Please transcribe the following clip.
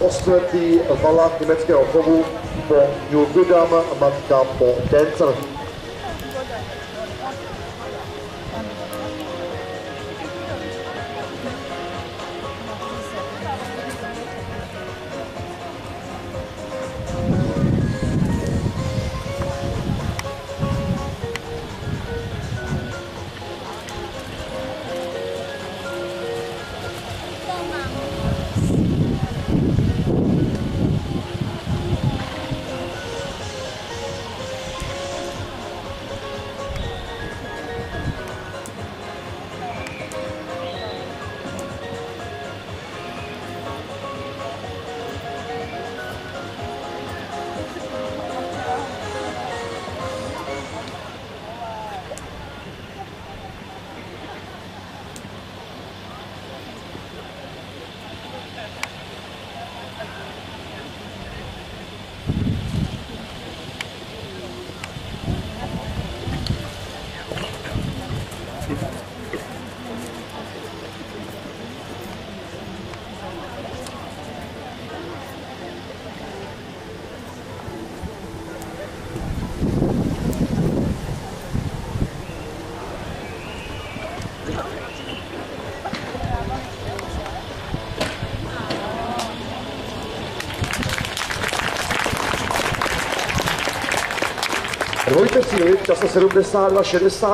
osmletý valák německého chovu po Jurgudam matka po Dancer. Dvojte síly v čase 72-60